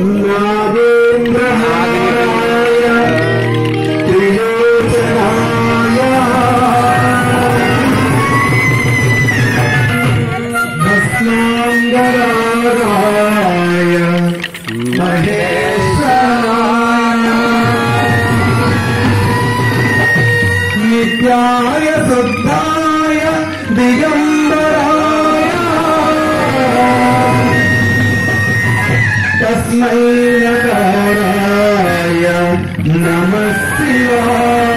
Mother. Namaste.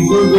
You.